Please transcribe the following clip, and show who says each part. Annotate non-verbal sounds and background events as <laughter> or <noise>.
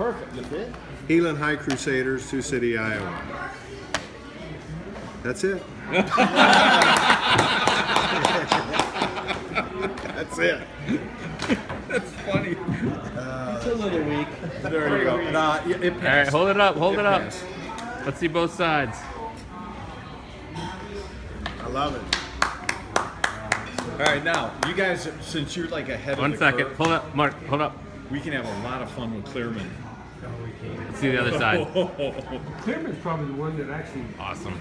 Speaker 1: Perfect. You fit?
Speaker 2: Heelan High Crusaders, Sioux City, Iowa. That's it. <laughs> That's it.
Speaker 3: That's funny.
Speaker 1: It's a little weak.
Speaker 3: There you go. Nah, it it
Speaker 4: All right, hold it up, hold it up.
Speaker 3: passed.
Speaker 4: Let's see both sides.
Speaker 2: I love it.
Speaker 3: All right, now you guys, since you're like ahead
Speaker 4: One
Speaker 3: of the
Speaker 4: second.
Speaker 3: curve,
Speaker 4: Hold up, Mark. Hold up.
Speaker 3: We can have a lot of fun with Clearman.
Speaker 4: Let's see the other side. <laughs>
Speaker 5: Clearman's probably the one that actually
Speaker 4: Awesome.